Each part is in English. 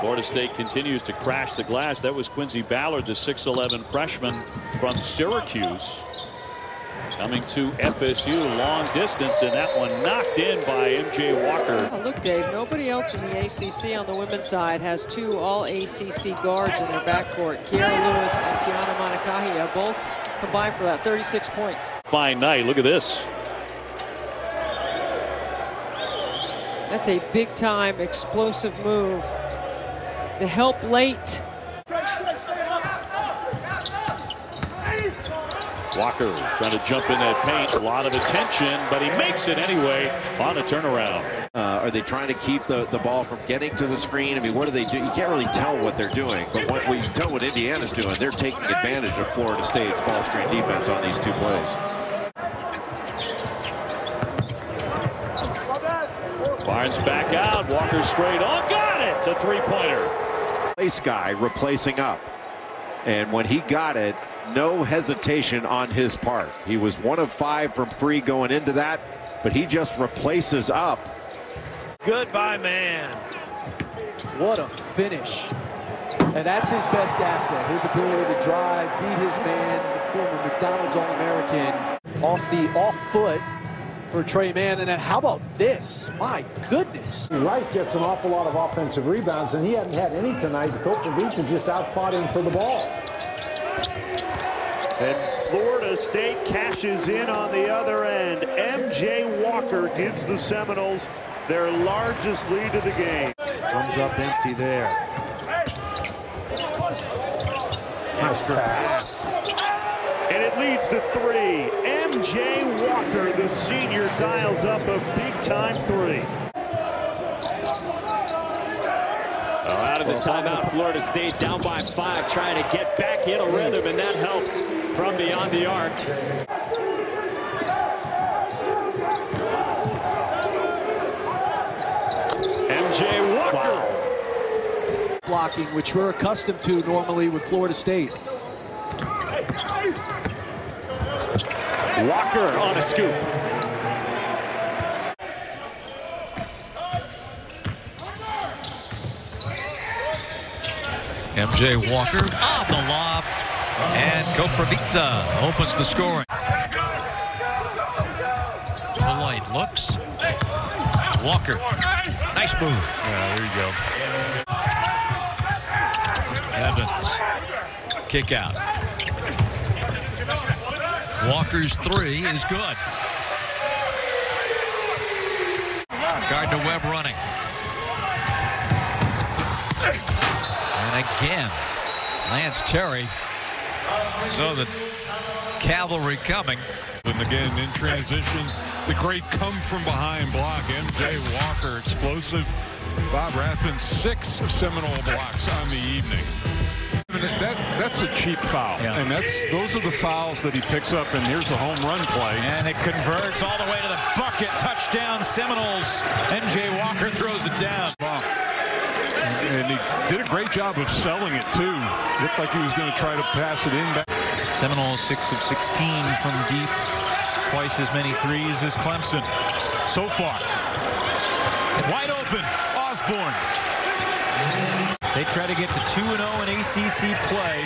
Florida State continues to crash the glass. That was Quincy Ballard, the 6'11 freshman from Syracuse. Coming to FSU long distance, and that one knocked in by M.J. Walker. Oh, look, Dave, nobody else in the ACC on the women's side has two all-ACC guards in their backcourt. Kiara Lewis and Tiana Mangakahia both combined for that 36 points. Fine night. Look at this. That's a big-time explosive move. The help late. Walker trying to jump in that paint. A lot of attention, but he makes it anyway on a turnaround. Uh, are they trying to keep the, the ball from getting to the screen? I mean, what do they do? You can't really tell what they're doing, but what, we you can tell what Indiana's doing, they're taking advantage of Florida State's ball screen defense on these two plays. Barnes back out. Walker straight on. Got it. A three-pointer. Place guy replacing up. And when he got it, no hesitation on his part. He was one of five from three going into that, but he just replaces up. Goodbye, man. What a finish. And that's his best asset, his ability to drive, beat his man, former McDonald's All-American, off the off foot for Tre Mann. And then how about this? My goodness. Wright gets an awful lot of offensive rebounds, and he hadn't had any tonight. Koprivica just outfought him for the ball. And Florida State cashes in on the other end. M.J. Walker gives the Seminoles their largest lead of the game. Comes up empty there. Nice pass. And it leads to three. M.J. Walker, the senior, dials up a big-time three. Well, out of the timeout, Florida State down by five, trying to get back in a rhythm, and that helps from beyond the arc. M.J. Walker. Wow. Blocking, which we're accustomed to normally with Florida State. Walker on a scoop. MJ Walker on the lob. And Koprivica opens the scoring. Polite looks. Walker. Nice move. Yeah, there you go. Evans. Kick out. Walker's three is good. Gardner Webb running. And again, Lance Terry. So the cavalry coming. And again, in transition, the great come from behind block. M.J. Walker, explosive. Bob Rathbun, six Seminole blocks on the evening. That, that's a cheap foul. Yeah. And that's those are the fouls that he picks up, and here's the home run play. And it converts all the way to the bucket. Touchdown Seminoles. MJ Walker throws it down. And he did a great job of selling it, too. Looked like he was going to try to pass it in. Back. Seminoles 6 of 16 from deep. Twice as many threes as Clemson so far. Wide open. Osborne. They try to get to 2-0 in ACC play,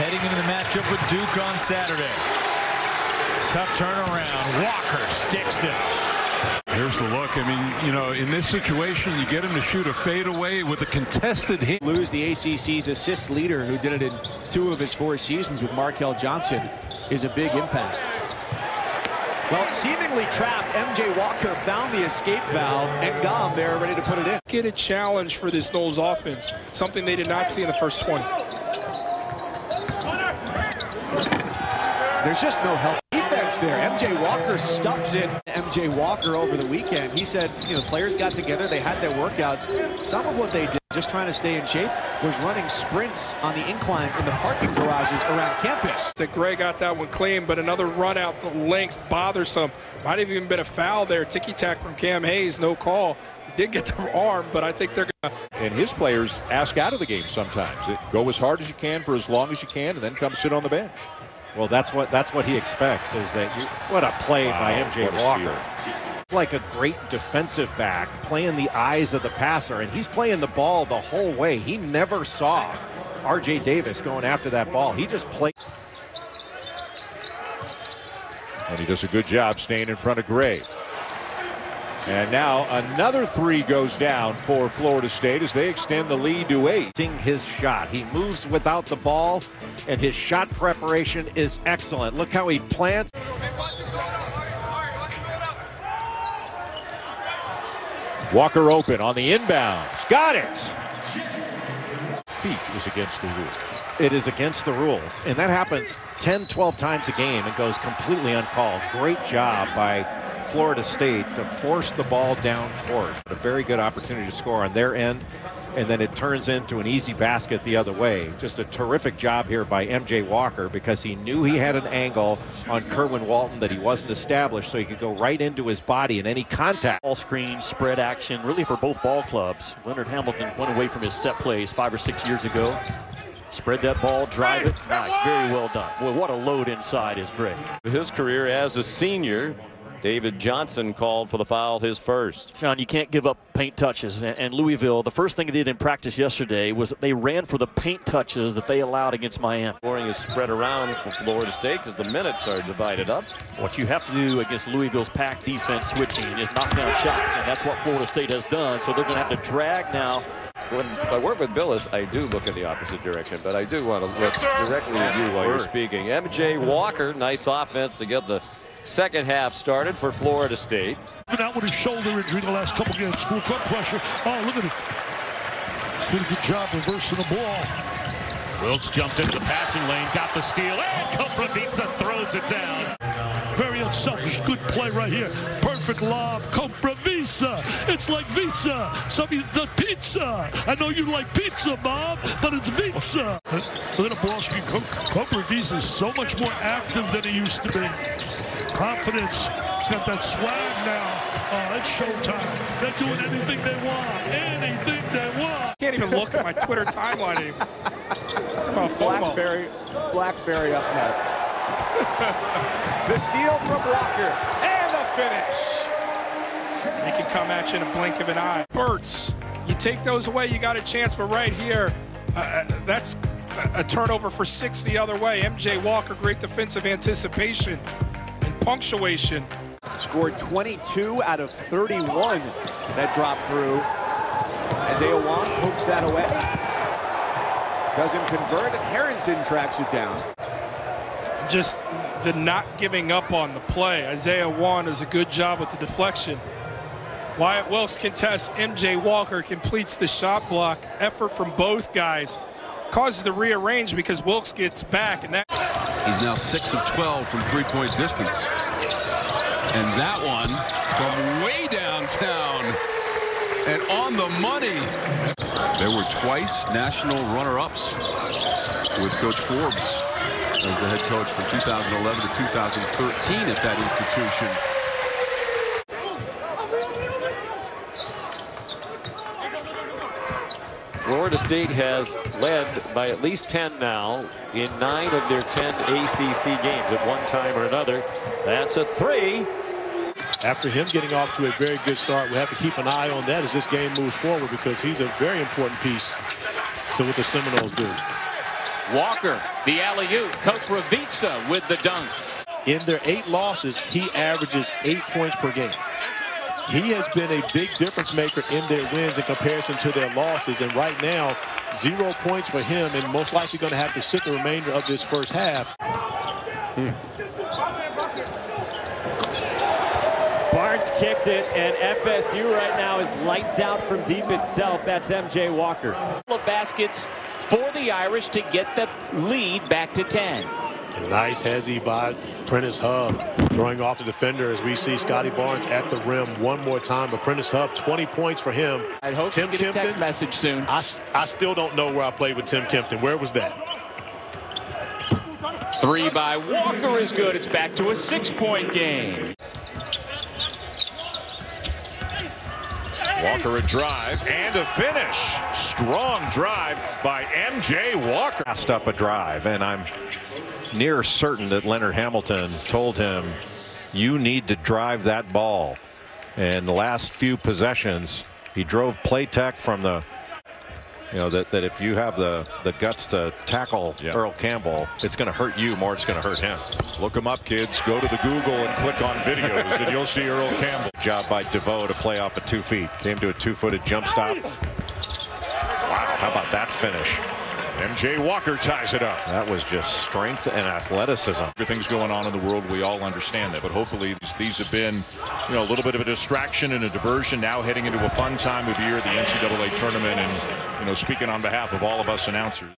heading into the matchup with Duke on Saturday. Tough turnaround. Walker sticks it. Here's the look. I mean, you know, in this situation, you get him to shoot a fadeaway with a contested hit. Lose the ACC's assist leader, who did it in two of his four seasons with Markell Johnson, is a big impact. Well, seemingly trapped, MJ Walker found the escape valve and him there ready to put it in. Get a challenge for this Knowles offense, something they did not see in the first 20. There's just no help defense there. MJ Walker stuffs it. MJ Walker over the weekend. He said, you know, players got together, they had their workouts. Some of what they did, just trying to stay in shape, was running sprints on the inclines in the parking garages around campus. That Gray got that one clean, but another run out the length bothersome. Might have even been a foul there. Ticky tack from Cam Hayes, no call. He did get the arm, but I think they're going to. And his players ask out of the game sometimes. Go as hard as you can for as long as you can, and then come sit on the bench. Well, that's what that's what he expects is that you, what a play Wow, by MJ Walker. Like a great defensive back, playing the eyes of the passer, and he's playing the ball the whole way. He never saw R.J. Davis going after that ball. He just played. And he does a good job staying in front of Gray. And now another three goes down for Florida State as they extend the lead to eight. His shot. He moves without the ball, and his shot preparation is excellent. Look how he plants. Walker open on the inbounds. Got it. Feet is against the rules. It is against the rules. And that happens 10, 12 times a game and goes completely uncalled. Great job by Florida State to force the ball down court. A very good opportunity to score on their end and then it turns into an easy basket the other way. Just a terrific job here by MJ Walker because he knew he had an angle on Kerwin Walton that he wasn't established, so he could go right into his body and any contact. Ball screen, spread action, really for both ball clubs. Leonard Hamilton went away from his set plays five or six years ago. Spread that ball, drive it. Nice, very well done. Well, what a load inside is great. His career as a senior, David Johnson called for the foul, his first. John, you can't give up paint touches. And, Louisville, the first thing they did in practice yesterday was they ran for the paint touches that they allowed against Miami. Scoring is spread around for Florida State because the minutes are divided up. What you have to do against Louisville's pack defense switching is knock down shots, and that's what Florida State has done. So they're going to have to drag now when I work with Billis, I do look in the opposite direction, but I do want to look directly at you while you're speaking. MJ Walker, nice offense to get the second half started for Florida State. Been out with his shoulder injury the last couple games. Full pressure. Oh, look at it. Did a good job reversing the ball. Wilkes jumped into the passing lane, got the steal, and Koprivica throws it down. Very unselfish, good play right here. Perfect lob, Koprivica. It's like Visa. Somebody the pizza. I know you like pizza, Bob, but it's Visa. Look at ball screen. Koprivica is so much more active than he used to be. Confidence. He's got that swag now. Oh, it's showtime. They're doing anything they want. Anything they want. Can't even look at my Twitter timeline anymore. Oh, Blackberry, Blackberry up next. the steal from Walker and the finish. They can come at you in a blink of an eye. Burts, you take those away, you got a chance. But right here, uh, that's a turnover for six the other way. MJ Walker, great defensive anticipation and punctuation. Scored 22 out of 31 that dropped through. Isaiah Wong pokes that away. Doesn't convert, and Harrington tracks it down. Just the not giving up on the play. Isaiah Wong does a good job with the deflection. Wyatt Wilkes contests. MJ Walker completes the shot block. Effort from both guys causes the rearrange because Wilkes gets back. and that. He's now 6 of 12 from three-point distance. And that one from way downtown and on the money. There were twice national runner-ups with Coach Forbes as the head coach from 2011 to 2013 at that institution. Florida State has led by at least 10 now in nine of their 10 ACC games at one time or another. That's a three. After him getting off to a very good start, we have to keep an eye on that as this game moves forward because he's a very important piece to what the Seminoles do. Walker, the alley-oop. Koprivica with the dunk. In their eight losses, he averages eight points per game. He has been a big difference maker in their wins in comparison to their losses. And right now, zero points for him and most likely going to have to sit the remainder of this first half. Hmm. Barnes kicked it, and FSU right now is lights out from deep itself. That's MJ Walker. Baskets for the Irish to get the lead back to 10. A nice hezzy by Prentiss Hubb. throwing off the defender as we see Scottie Barnes at the rim one more time. But Prentiss Hubb, 20 points for him. I hope Tim get Kempton, a text message soon. I, I still don't know where I played with Tim Kempton. Where was that? Three by Walker is good. It's back to a six-point game. Walker a drive and a finish. Strong drive by MJ Walker. Passed up a drive, and I'm near certain that Leonard Hamilton told him, you need to drive that ball. And the last few possessions, he drove Playtech from the you know that, that if you have the the guts to tackle Earl Campbell, it's going to hurt you more. It's going to hurt him. Look him up, kids. Go to the Google and click on videos, and you'll see Earl Campbell. Job by DeVoe to play off at two feet. Came to a two-footed jump stop. Wow, how about that finish? MJ Walker ties it up. That was just strength and athleticism. Everything's going on in the world. We all understand that. But hopefully these, these have been, you know, a little bit of a distraction and a diversion. Now heading into a fun time of year, the NCAA tournament, and, you know, speaking on behalf of all of us announcers.